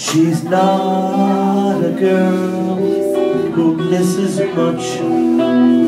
She's not a girl who misses much.